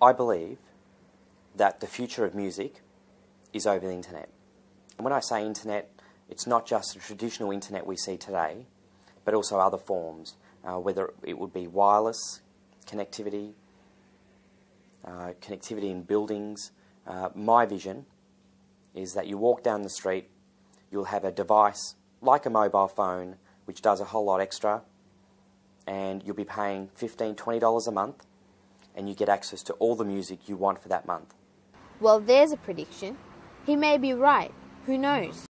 I believe that the future of music is over the internet. And when I say internet, it's not just the traditional internet we see today, but also other forms, uh, whether it would be wireless connectivity, uh, connectivity in buildings. Uh, my vision is that you walk down the street, you'll have a device like a mobile phone which does a whole lot extra, and you'll be paying $15, $20 a month, and you get access to all the music you want for that month. Well, there's a prediction. He may be right. Who knows?